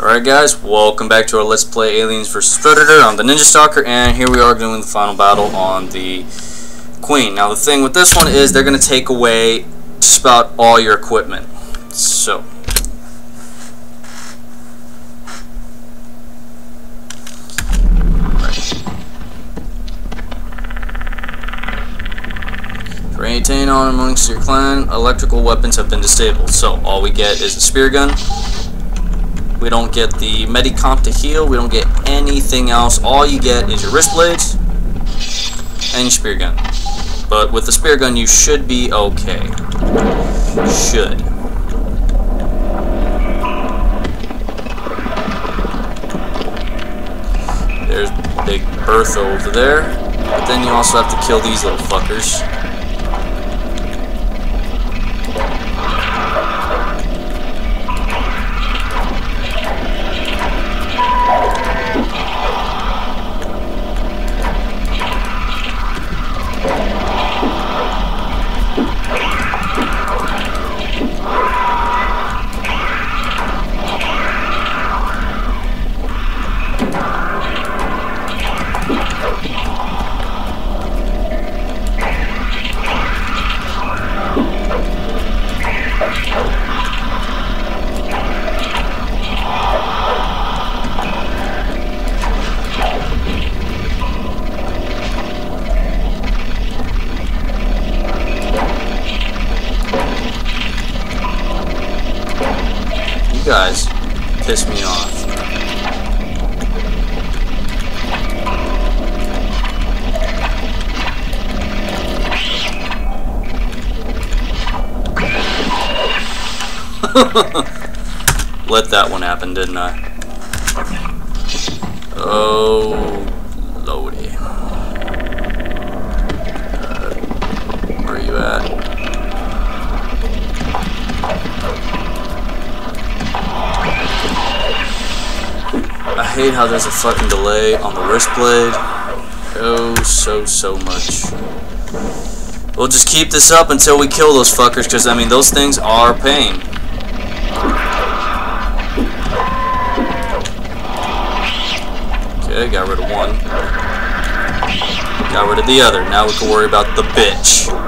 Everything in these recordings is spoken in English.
Alright guys, welcome back to our Let's Play Aliens vs Predator on the Ninja Stalker, and here we are doing the final battle on the Queen. Now the thing with this one is they're going to take away just about all your equipment. So, any on amongst your clan, electrical weapons have been disabled. So all we get is a spear gun. We don't get the Medicomp to heal. We don't get anything else. All you get is your wrist blades and your spear gun. But with the spear gun, you should be okay. Should. There's Big Bertha over there. But then you also have to kill these little fuckers. Guys piss me off. Let that one happen, didn't I? Oh, lordy. Uh, where are you at? Hate how there's a fucking delay on the wrist blade. Oh, so, so much. We'll just keep this up until we kill those fuckers, because, I mean, those things are pain. Okay, got rid of one. Got rid of the other. Now we can worry about the bitch.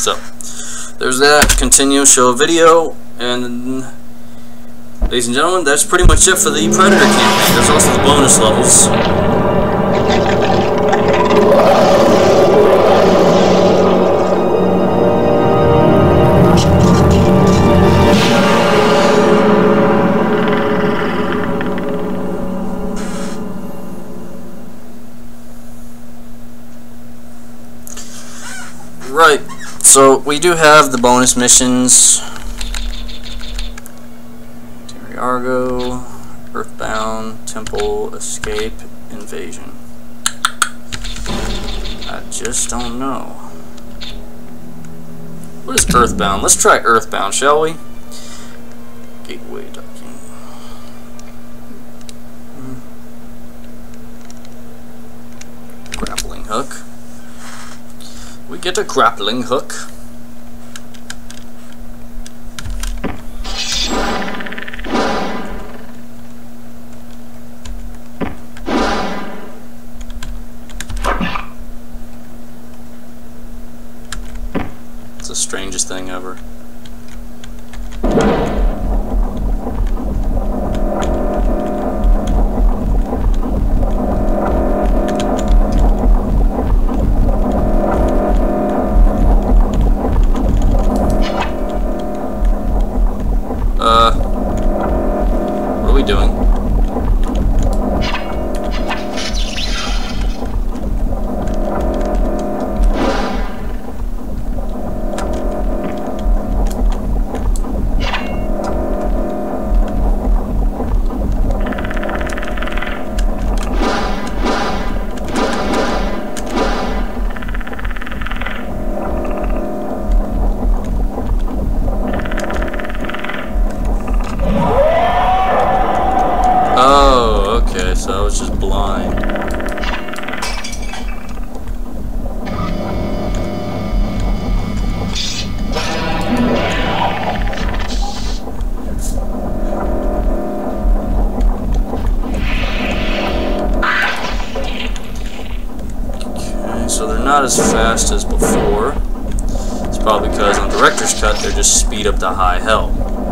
So there's that. Continue, show video, and ladies and gentlemen, that's pretty much it for the Predator campaign. There's also the bonus levels. Right, so we do have the bonus missions. Tyrargo, Earthbound, Temple, Escape, Invasion. I just don't know. What is Earthbound? Let's try Earthbound, shall we? Gateway docking. Hmm. Grappling hook. We get a grappling hook. It's the strangest thing ever. Was just blind. Okay, so they're not as fast as before. It's probably because on Director's Cut, they're just speed up to high hell.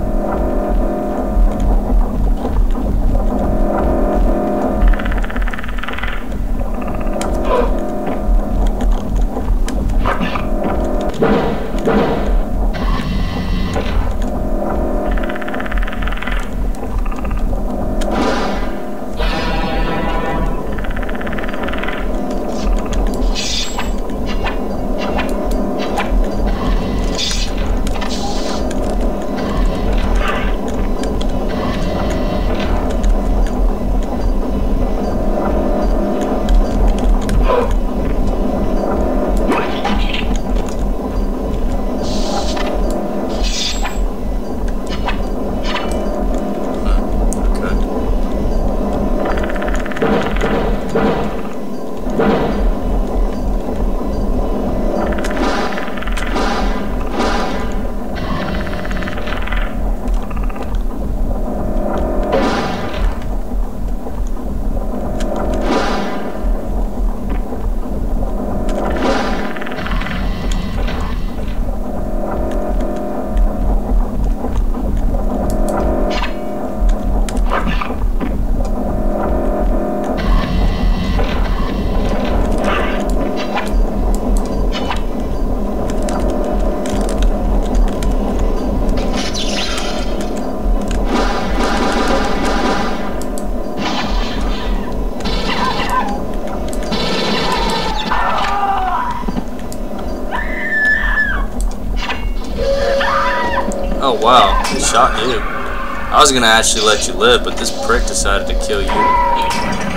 Shot you. I was gonna actually let you live, but this prick decided to kill you.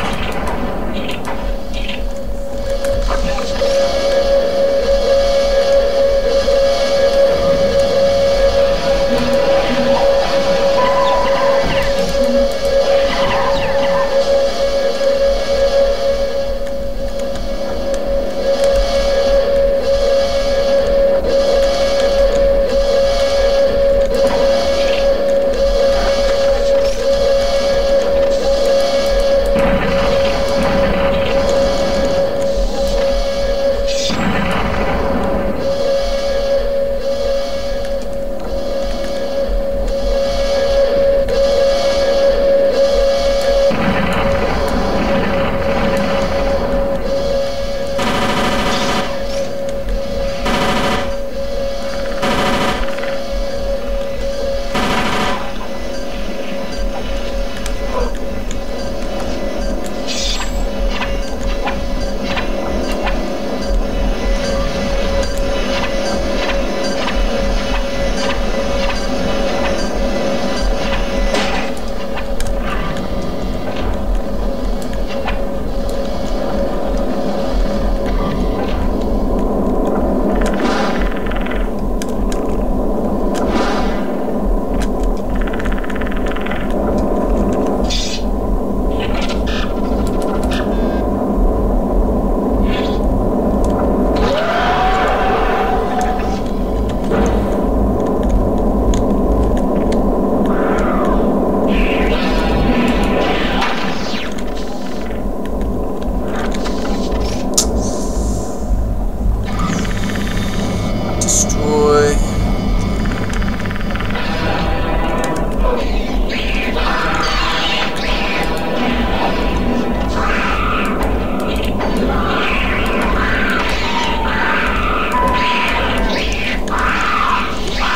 Destroy.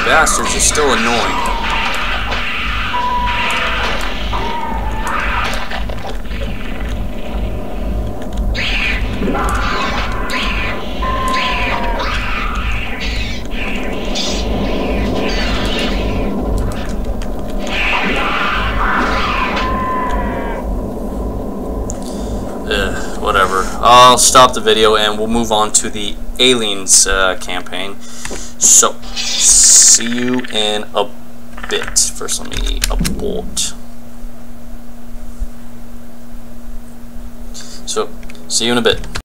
Bastards are still annoying. I'll stop the video and we'll move on to the Aliens uh, campaign. So, see you in a bit. First, let me abort. So, see you in a bit.